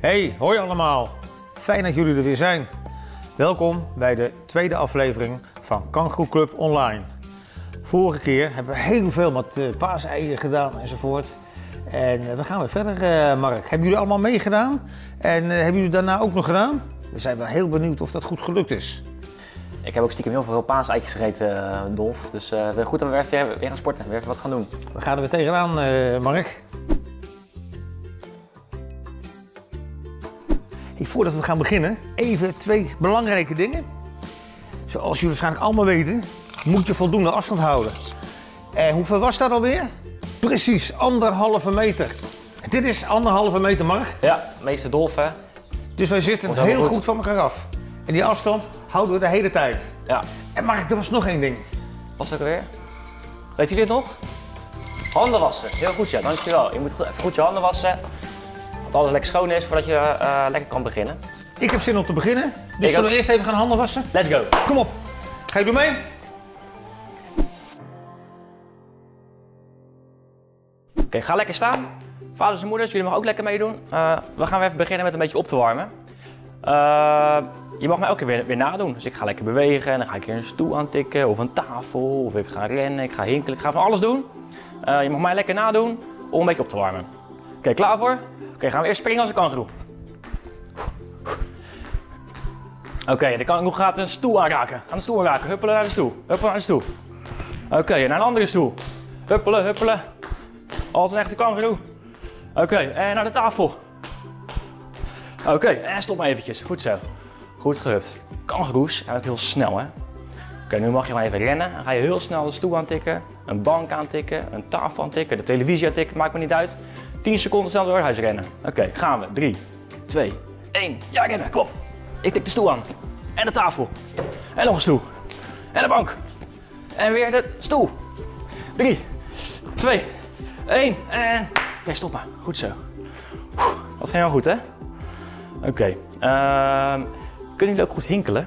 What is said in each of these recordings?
Hey, hoi allemaal. Fijn dat jullie er weer zijn. Welkom bij de tweede aflevering van Kangaroo Club Online. Vorige keer hebben we heel veel met uh, paaseieren gedaan enzovoort. En uh, we gaan weer verder, uh, Mark. Hebben jullie allemaal meegedaan? En hebben jullie daarna ook nog gedaan? We zijn wel heel benieuwd of dat goed gelukt is. Ik heb ook stiekem heel veel paaseitjes gegeten, Dolf. Dus uh, goed dat we weer, weer gaan sporten, weer wat gaan doen. We gaan er weer tegenaan, Mark. Voordat we gaan beginnen, even twee belangrijke dingen. Zoals jullie waarschijnlijk allemaal weten, moet je voldoende afstand houden. En hoeveel was dat alweer? Precies, anderhalve meter. Dit is anderhalve meter, Mark. Ja, meeste dolf hè. Dus wij zitten heel goed. van elkaar af. En die afstand houden we de hele tijd. Ja. En Mark, er was nog één ding. Was dat weer? Weet jullie het nog? Handen wassen. Heel goed, ja. Dankjewel. Je moet even goed je handen wassen. Dat alles lekker schoon is voordat je uh, lekker kan beginnen. Ik heb zin om te beginnen. Dus zullen we eerst even gaan handen wassen? Let's go. Kom op. Ga je doen mee? Oké, ga lekker staan. Vaders en moeders, jullie mogen ook lekker meedoen. Uh, we gaan weer even beginnen met een beetje op te warmen. Uh, je mag mij elke keer weer, weer nadoen. Dus ik ga lekker bewegen en dan ga ik hier een stoel aantikken of een tafel of ik ga rennen, ik ga hinkelen, ik ga van alles doen. Uh, je mag mij lekker nadoen om een beetje op te warmen. Oké, klaar voor? Oké, gaan we eerst springen als een kangaroo. Oké, de kangaroo gaat een stoel aanraken. Aan de stoel aanraken. Huppelen naar de stoel. Huppelen naar de stoel. Oké, naar een andere stoel. Huppelen, huppelen. Als een echte kangaroo. Oké, en naar de tafel. Oké, en stop maar eventjes. Goed zo. Goed gehupt. Kangaroes ook heel snel, hè. Oké, nu mag je maar even rennen. Dan ga je heel snel de stoel aantikken, een bank aantikken, een tafel aantikken, de televisie aantikken, maakt me niet uit. 10 seconden snel door huis rennen. Oké, gaan we. 3, 2, 1. Ja, rennen. Kom op. Ik tik de stoel aan. En de tafel. En nog een stoel. En de bank. En weer de stoel. 3, 2, 1. En... Oké, stop maar. Goed zo. Dat ging wel goed, hè? Oké. Okay. Uh, kunnen jullie ook goed hinkelen?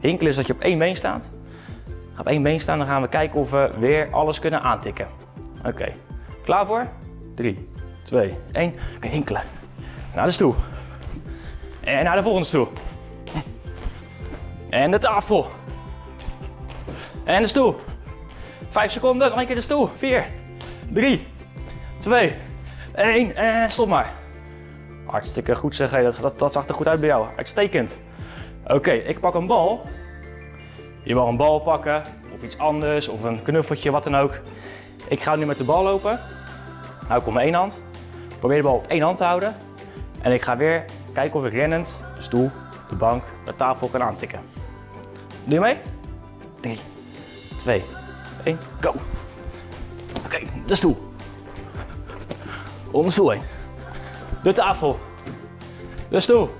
Hinkelen is dat je op één been staat. Op één been staan, dan gaan we kijken of we weer alles kunnen aantikken. Oké. Klaar voor? 3, 2, 1. Oké, hinkelen. Naar de stoel. En naar de volgende stoel. En de tafel. En de stoel. 5 seconden, nog een keer de stoel. 4, 3, 2, 1. En stop maar. Hartstikke goed zeg. dat, dat, dat zag er goed uit bij jou. Uitstekend. Oké, ik pak een bal. Je mag een bal pakken, of iets anders, of een knuffeltje, wat dan ook. Ik ga nu met de bal lopen. Hou ik op mijn één hand. Probeer de bal op één hand te houden. En ik ga weer kijken of ik rennend de stoel, de bank, de tafel kan aantikken. Doe je mee? 3, 2, 1, go! Oké, de stoel. Om de stoel heen. De tafel. De stoel.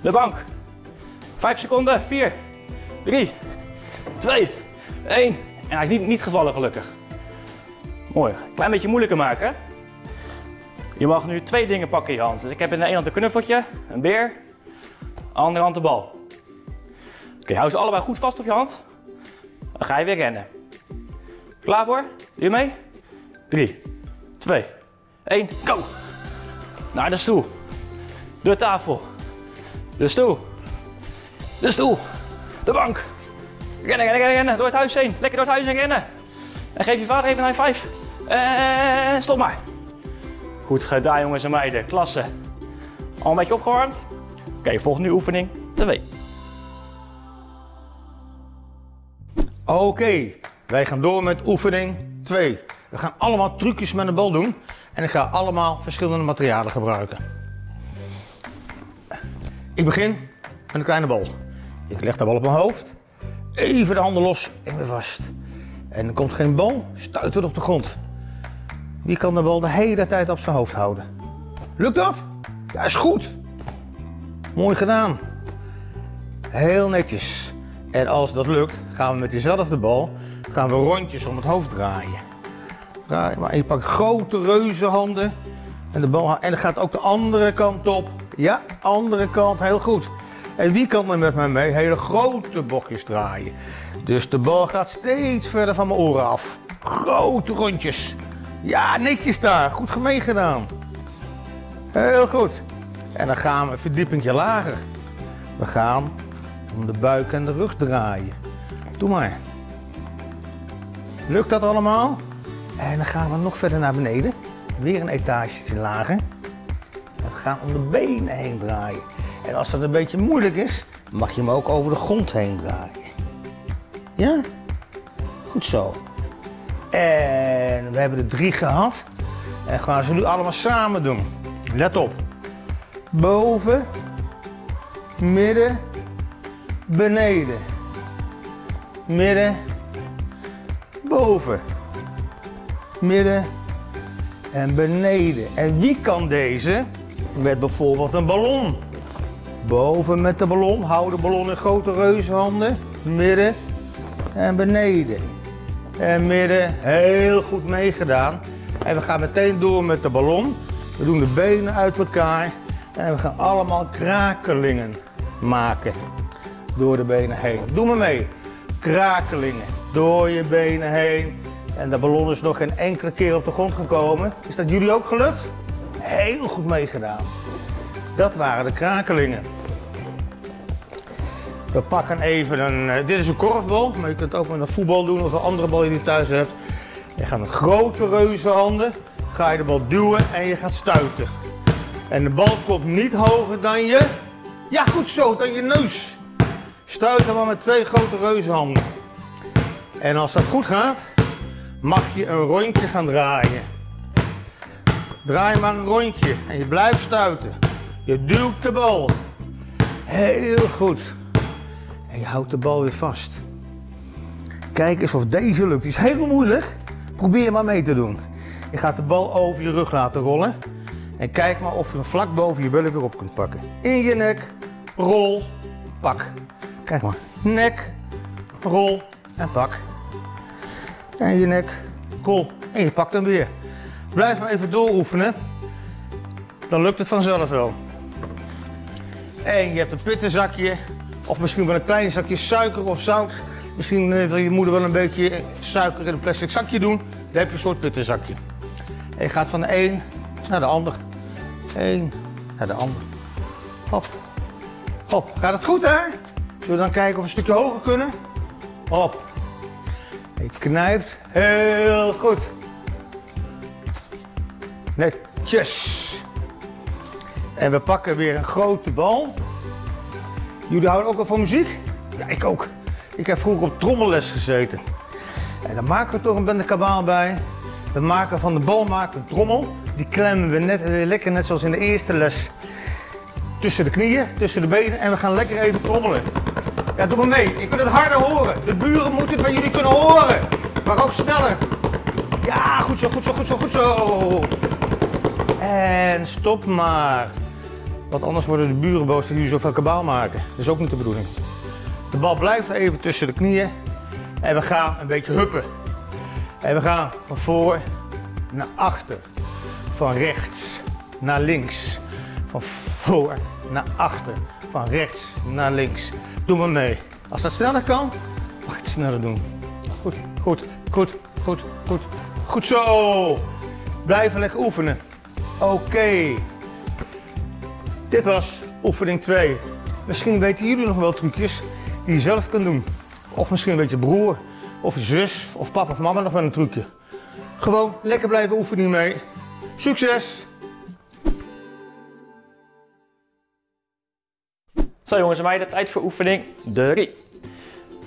De bank. 5 seconden. 4, 3, 2, 1. En hij is niet, niet gevallen gelukkig. Mooi. Klein beetje moeilijker maken. Je mag nu twee dingen pakken in je hand. Dus ik heb in de ene hand een knuffeltje, een beer, de andere hand de bal. Oké, hou ze allebei goed vast op je hand. Dan ga je weer rennen. Klaar voor? Doe mee? 3, 2, 1, go! Naar de stoel. De tafel. De stoel. De stoel. De bank. Rennen, rennen, rennen. Door het huis heen. Lekker door het huis heen rennen. En geef je vader even een high five. En stop maar. Goed gedaan jongens en meiden, klasse. Al een beetje opgewarmd? Oké, okay, volgende oefening 2. Oké, wij gaan door met oefening 2. We gaan allemaal trucjes met een bal doen. En ik ga allemaal verschillende materialen gebruiken. Ik begin met een kleine bal. Ik leg de bal op mijn hoofd. Even de handen los en weer vast. En er komt geen bal, stuit het op de grond. Wie kan de bal de hele tijd op zijn hoofd houden? Lukt dat? Ja, is goed. Mooi gedaan. Heel netjes. En als dat lukt, gaan we met diezelfde bal gaan we rondjes om het hoofd draaien. Draai maar. En je pakt grote reuzenhanden. En de bal en dan gaat ook de andere kant op. Ja, andere kant, heel goed. En wie kan er met mij mee hele grote bochtjes draaien? Dus de bal gaat steeds verder van mijn oren af. Grote rondjes. Ja, netjes daar. Goed gemeen gedaan. Heel goed. En dan gaan we een verdiepingje lager. We gaan om de buik en de rug draaien. Doe maar. Lukt dat allemaal? En dan gaan we nog verder naar beneden. Weer een etage lager. We gaan om de benen heen draaien. En als dat een beetje moeilijk is, mag je hem ook over de grond heen draaien. Ja? Goed zo. En we hebben er drie gehad. En gaan ze nu allemaal samen doen. Let op. Boven, midden, beneden. Midden, boven, midden en beneden. En wie kan deze? Met bijvoorbeeld een ballon. Boven met de ballon, hou de ballon in grote reuzenhanden. Midden en beneden. En midden, heel goed meegedaan. En we gaan meteen door met de ballon. We doen de benen uit elkaar. En we gaan allemaal krakelingen maken. Door de benen heen. Doe maar mee. Krakelingen. Door je benen heen. En de ballon is nog geen enkele keer op de grond gekomen. Is dat jullie ook gelukt? Heel goed meegedaan. Dat waren de krakelingen. We pakken even een, eh, dit is een korfbal, maar je kunt het ook met een voetbal doen of een andere bal die je thuis hebt. Je gaat met grote reuzenhanden, ga je de bal duwen en je gaat stuiten. En de bal komt niet hoger dan je, ja goed zo, dan je neus. Stuiten maar met twee grote reuzenhanden. En als dat goed gaat, mag je een rondje gaan draaien. Draai maar een rondje en je blijft stuiten. Je duwt de bal. Heel goed. En je houdt de bal weer vast. Kijk eens of deze lukt. Die is heel moeilijk. Probeer maar mee te doen. Je gaat de bal over je rug laten rollen. En kijk maar of je hem vlak boven je billen weer op kunt pakken. In je nek, rol, pak. Kijk maar. Nek, rol en pak. En je nek, rol en je pakt hem weer. Blijf maar even dooroefenen. Dan lukt het vanzelf wel. En je hebt een pittenzakje. Of misschien wel een klein zakje suiker of zout. Misschien eh, wil je moeder wel een beetje suiker in een plastic zakje doen. Dan heb je een soort pittenzakje. En je gaat van de een naar de ander. Eén naar de ander. Hop. Hop. Gaat het goed hè? Zullen we dan kijken of we een stukje hoger kunnen? Hop. Je knijpt. Heel goed. Netjes. En we pakken weer een grote bal. Jullie houden ook al van muziek? Ja, ik ook. Ik heb vroeger op trommelles gezeten. En dan maken we toch een bende kabaal bij. We maken van de bal maken een trommel. Die klemmen we net, eh, lekker net zoals in de eerste les. Tussen de knieën, tussen de benen en we gaan lekker even trommelen. Ja, doe maar mee. Ik wil het harder horen. De buren moeten het bij jullie kunnen horen. Maar ook sneller. Ja, goed zo, goed zo, goed zo, goed zo. En stop maar. Want anders worden de buren boos dat jullie zoveel kabaal maken. Dat is ook niet de bedoeling. De bal blijft even tussen de knieën. En we gaan een beetje huppen. En we gaan van voor naar achter. Van rechts naar links. Van voor naar achter. Van rechts naar links. Doe maar mee. Als dat sneller kan, mag je het sneller doen. Goed, goed, goed, goed, goed. Goed zo. Blijven lekker oefenen. Oké. Dit was oefening 2. Misschien weten jullie nog wel trucjes die je zelf kunt doen. Of misschien weet je broer, of je zus, of papa of mama nog wel een trucje. Gewoon lekker blijven oefenen mee. Succes! Zo jongens en meiden, tijd voor oefening 3.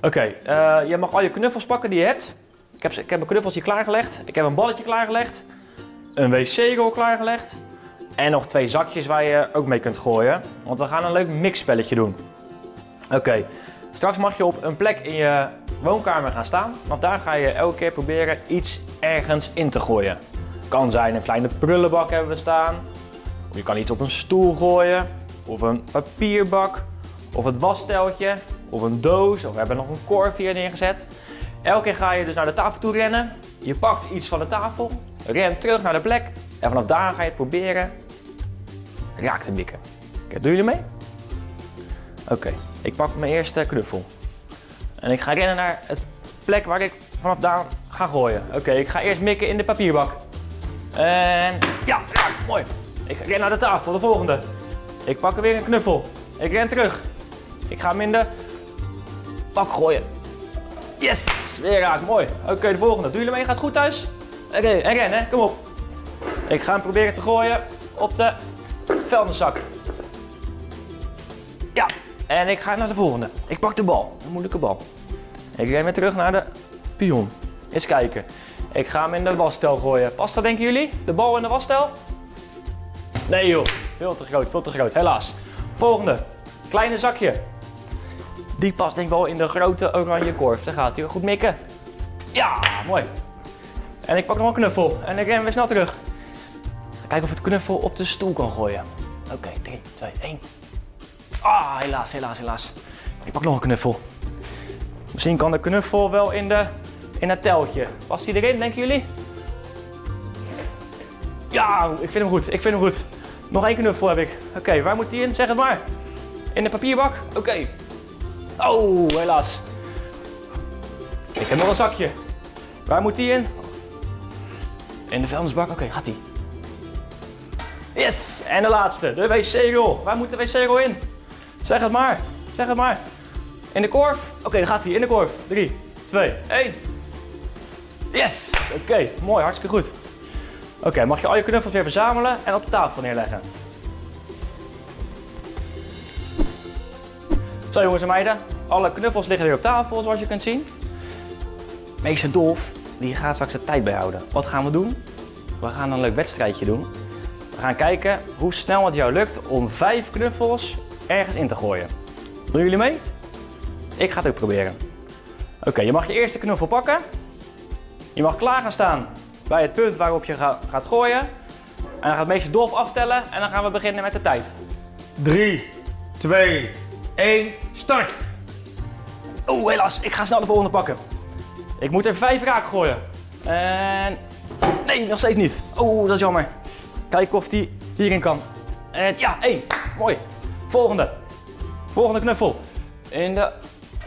Oké, eh, je mag al je knuffels pakken die je hebt. Ik heb, ik heb mijn knuffels hier klaargelegd. Ik heb een balletje klaargelegd. Een wc-rol klaargelegd. En nog twee zakjes waar je ook mee kunt gooien. Want we gaan een leuk mixspelletje doen. Oké, straks mag je op een plek in je woonkamer gaan staan. Want daar ga je elke keer proberen iets ergens in te gooien. Kan zijn een kleine prullenbak hebben we staan. Of je kan iets op een stoel gooien. Of een papierbak. Of het wassteltje. Of een doos. Of we hebben nog een korf hier neergezet. Elke keer ga je dus naar de tafel toe rennen. Je pakt iets van de tafel. Rent terug naar de plek. En vanaf daar ga je het proberen raak te mikken. Oké, doen jullie mee? Oké, ik pak mijn eerste knuffel. En ik ga rennen naar het plek waar ik vanaf daar ga gooien. Oké, ik ga eerst mikken in de papierbak. En ja, raak, mooi. Ik ren naar de tafel, de volgende. Ik pak er weer een knuffel. Ik ren terug. Ik ga hem in de bak gooien. Yes! Weer raak, mooi. Oké, de volgende. Doen jullie mee? Gaat goed thuis? Oké, en ren hè, kom op. Ik ga hem proberen te gooien op de vuilniszak. Ja, en ik ga naar de volgende. Ik pak de bal, een moeilijke bal. Ik ren weer terug naar de pion. Eens kijken. Ik ga hem in de wasstel gooien. Past dat denken jullie? De bal in de wasstel? Nee joh, veel te groot, veel te groot, helaas. Volgende, kleine zakje. Die past denk ik wel in de grote oranje korf. Daar gaat hij goed mikken. Ja, mooi. En ik pak nog een knuffel en ik ren weer snel terug. Kijken of het knuffel op de stoel kan gooien. Oké, 3, 2, 1. Ah, helaas, helaas, helaas. Ik pak nog een knuffel. Misschien kan de knuffel wel in, de, in het teltje. Past die erin, denken jullie? Ja, ik vind hem goed. Ik vind hem goed. Nog één knuffel heb ik. Oké, waar moet die in? Zeg het maar. In de papierbak? Oké. Oh, helaas. Ik heb nog een zakje. Waar moet die in? In de vuilnisbak? Oké, gaat die. Yes! En de laatste, de wc-rol. Waar moet de wc-rol in? Zeg het maar. Zeg het maar. In de korf? Oké, dan gaat hij in de korf. 3, 2, 1. Yes! Oké, mooi, hartstikke goed. Oké, mag je al je knuffels weer verzamelen en op de tafel neerleggen. Zo jongens en meiden, alle knuffels liggen weer op tafel zoals je kunt zien. Meester Dolf, die gaat straks de tijd bijhouden. Wat gaan we doen? We gaan een leuk wedstrijdje doen. We gaan kijken hoe snel het jou lukt om vijf knuffels ergens in te gooien. Doen jullie mee? Ik ga het ook proberen. Oké, je mag je eerste knuffel pakken. Je mag klaar gaan staan bij het punt waarop je ga- gaat gooien. En dan gaat meester Dolf aftellen en dan gaan we beginnen met de tijd. 3, 2, 1, start! Oeh, helaas, ik ga snel de volgende pakken. Ik moet er vijf raak gooien. En... Nee, nog steeds niet. Oeh, dat is jammer. Kijken of die hierin kan. En ja, één. Mooi. Volgende. Volgende knuffel. In de...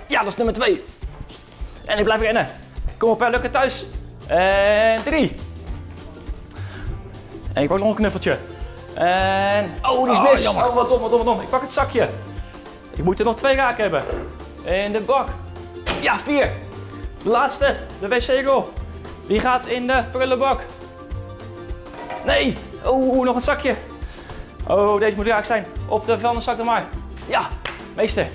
Ja, dat is nummer twee. En ik blijf rennen. Kom op, hè, lukt het thuis. En drie. En ik pak nog een knuffeltje. En... Oh, die is Oh, mis. Oh, wat dom, wat dom, wat dom. Ik pak het zakje. Ik moet er nog twee raak hebben. In de bak. Ja, vier. De laatste, de wc-rol. Die gaat in de prullenbak. Nee. Oeh, nog een zakje. Oh, deze moet raak zijn. Op de vuilniszak dan maar. Ja, meester.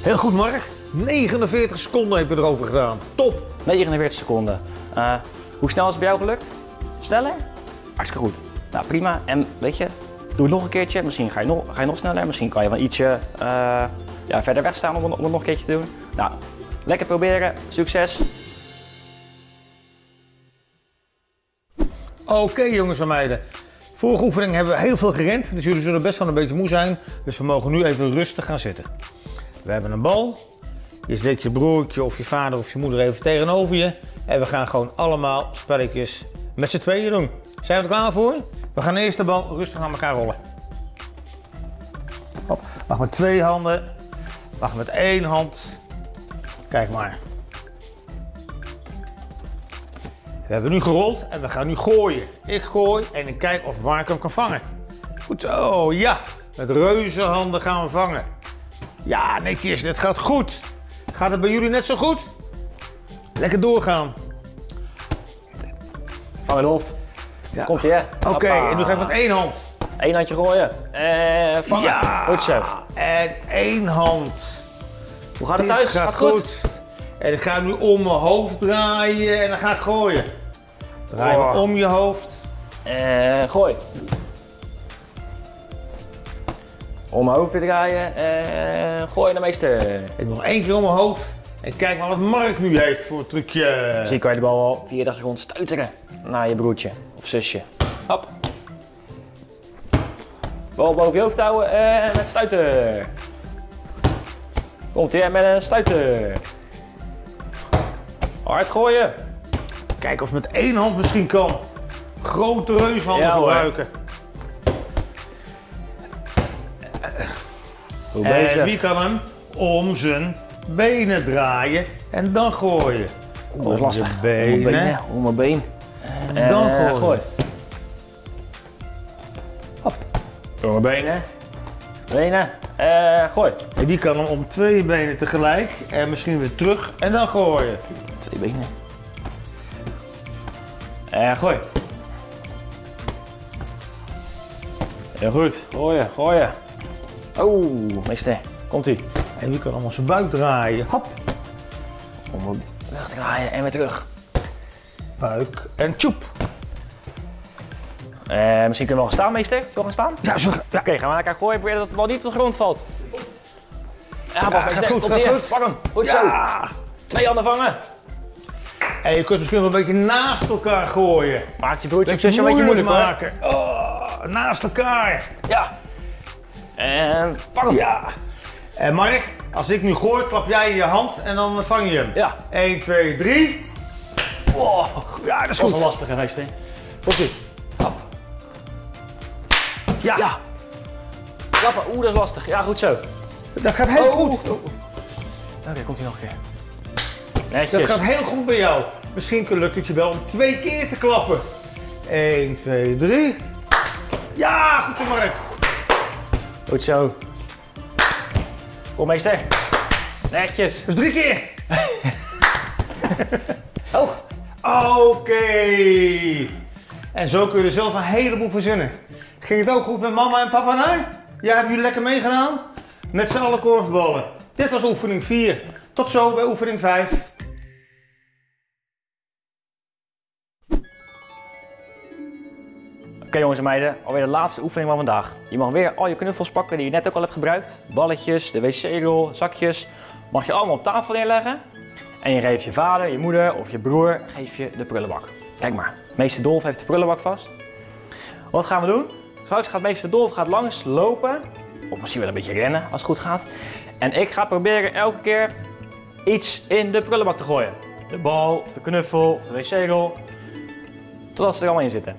Heel goed, Mark. 49 seconden heb je erover gedaan. Top! 49 seconden. Eh, hoe snel is het bij jou gelukt? Sneller? Hartstikke goed. Nou, prima. En weet je, doe het nog een keertje. Misschien ga je nog, ga je nog sneller. Misschien kan je wel ietsje eh, ja, verder weg staan om, om het nog een keertje te doen. Nou, lekker proberen. Succes. Oké jongens en meiden. Vorige oefening hebben we heel veel gerend, dus jullie zullen best wel een beetje moe zijn. Dus we mogen nu even rustig gaan zitten. We hebben een bal. Je zet je broertje of je vader of je moeder even tegenover je. En we gaan gewoon allemaal spelletjes met z'n tweeën doen. Zijn we er klaar voor? We gaan eerst de bal rustig aan elkaar rollen. Hop. Met twee handen. Mag met één hand. Kijk maar. We hebben nu gerold en we gaan nu gooien. Ik gooi en ik kijk of Mark hem kan vangen. Goed zo, ja. Met reuzenhanden gaan we vangen. Ja, netjes, dit gaat goed. Gaat het bij jullie net zo goed? Lekker doorgaan. Van Rolf. Komt ie, hè? Oké, en nu ga ik met één hand. Eén handje gooien. En vangen. Ja, Goed zo. en één hand. Hoe gaat het Dit thuis? gaat goed. En ik ga hem nu om mijn hoofd draaien en dan ga ik gooien. Draai hem Oh. om je hoofd. En gooi. Om mijn hoofd weer draaien. En gooi naar meester. Ik nog één keer om mijn hoofd. En kijk maar wat Mark nu heeft voor een trucje. Misschien kan je de bal via de grond stuiteren naar je broertje of zusje. Hop. Bal boven je hoofd houden en met stuiter. Komt ie met een stuiter. Hard gooien. Kijk of het met één hand misschien kan. Grote reushanden Ja, gebruiken. En bezig? wie kan hem om zijn benen draaien en dan gooien. Dat is lastig. Om mijn benen. benen. Om mijn been. En dan Eh, gooien. gooi. Hop. Door mijn benen. Benen. En gooi. En die kan hem om twee benen tegelijk en misschien weer terug en dan gooien. Twee benen. En gooi. Heel goed. Gooien, gooien. Oh, meester. Komt ie. En die kan allemaal zijn buik draaien. Hop, Om hem terug te draaien en weer terug. buik en tjoep. Eh, misschien kunnen we wel gaan staan, meester. Zullen we gaan staan? Ja, zo, ja. Oké, gaan we naar elkaar gooien. Proberen dat de bal niet op de grond valt. Ja, Ja, gaat meester. goed, gaat hier. goed. Pak hem. Goed zo. Ja. Twee handen vangen. En je kunt misschien wel een beetje naast elkaar gooien. Maakt je broertje een beetje moeilijk hoor. maken. Oh, naast elkaar. Ja. En pak hem. Ja. En Mark, als ik nu gooi, klap jij je hand en dan vang je hem. Ja. 1, 2, 3. Wow. Ja, dat is Dat was goed. een lastige. Ja, Ja. Klappen. Oeh, dat is lastig. Ja, goed zo. dat gaat heel goed. Oké, komt hij nog een keer. Dat Netjes. gaat heel goed bij jou. Misschien lukt het je wel om twee keer te klappen. 1, 2, 3. Ja, goed zo Mark. Goed zo. Kom meester. Netjes. Dus drie keer. Oh. Oké. En zo kun je er zelf een heleboel verzinnen. Ging het ook goed met mama en papa naar? Ja, hebben jullie lekker meegedaan? Met z'n allen korfballen. Dit was oefening 4. Tot zo bij oefening 5. Oké jongens en meiden, alweer de laatste oefening van vandaag. Je mag weer al je knuffels pakken die je net ook al hebt gebruikt. Balletjes, de wc-rol, zakjes. Mag je allemaal op tafel neerleggen. En je geeft je vader, je moeder of je broer geef je de prullenbak. Kijk maar, meester Dolf heeft de prullenbak vast. Wat gaan we doen? Straks gaat meester Dolf gaat langs lopen. Of misschien wel een beetje rennen als het goed gaat. En ik ga proberen elke keer iets in de prullenbak te gooien. De bal, of de knuffel, of de wc-rol. Totdat ze er allemaal in zitten.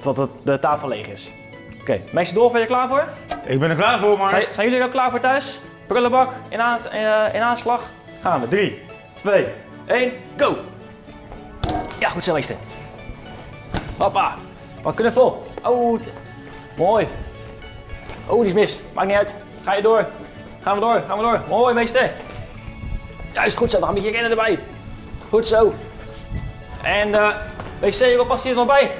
Totdat de tafel leeg is. Oké, meester Dolf, ben je er klaar voor? Ik ben er klaar voor, Mark. Zijn, zijn jullie er ook klaar voor thuis? Prullenbak in, aans- eh, in aanslag. Gaan we. 3, 2, 1, go! Ja, goed zo, meester. Hoppa. Pak knuffel. Oh, mooi. Oh, die is mis. Maakt niet uit. Ga je door. Gaan we door, gaan we door. Mooi, meester. Juist, goed zo. Dan gaan we beetje rennen erbij. Goed zo. En de wc-rol past hier nog bij.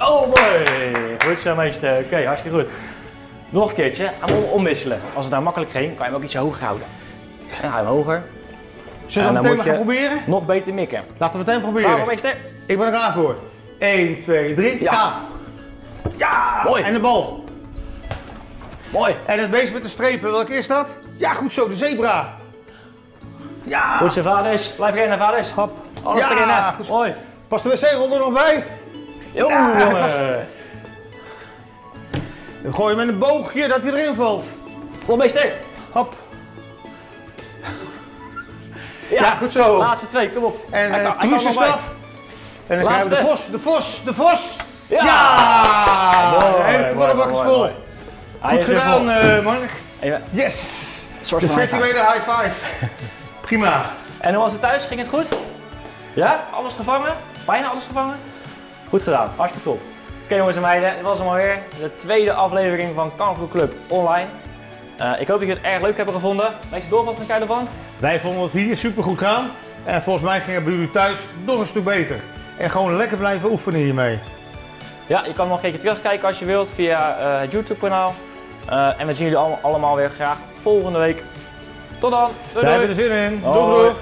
Oh, mooi. Goed zo, meester. Oké, hartstikke goed. Nog een keertje. Gaan we om- omwisselen. Als het nou makkelijk ging, kan je hem ook ietsje hoger houden. En ga je hem hoger. Zullen En we dan meteen moet maar gaan je- proberen? Nog beter mikken. Laten we meteen proberen. meester? Ik ben er klaar voor. 1, 2, 3. Ja. Ga. Ja. Mooi. En de bal. Mooi. En het beest met de strepen, welke is dat? Ja, goed zo, de zebra. Ja. Goed zo, vaders. Blijf rennen, vaders. Hop. Alles Ja, erin. goed. Mooi. Past de wc-rol er nog bij? Jo, Ja, jongen. gooi je met een boogje dat hij erin valt. Kom, meester. Hop. Ja. Ja, goed zo. Laatste twee, kom op. En uh, kan Truus is dat. En dan krijgen we de Laatste. vos, de vos, de vos. Ja. Ja! Hele prullenbak is vol. Goed gedaan, eh Mark. Yes! soort De van high five. virtuele high five. Prima. En hoe was het thuis? Ging het goed? Ja? Alles gevangen? Bijna alles gevangen? Goed gedaan, hartstikke top. Oké jongens en meiden, dit was hem alweer. De tweede aflevering van Kung Club Online. Eh, ik hoop dat jullie het erg leuk hebben gevonden. Meester Dorf, wat vind jij ervan? Wij vonden het hier super goed gaan. En volgens mij ging het bij jullie thuis nog een stuk beter. En gewoon lekker blijven oefenen hiermee. Ja, je kan nog een keertje terugkijken als je wilt via eh, het YouTube kanaal. Eh, en we zien jullie allemaal, weer graag volgende week. Tot dan. Doei, doei. hebben er zin in. Doei doei.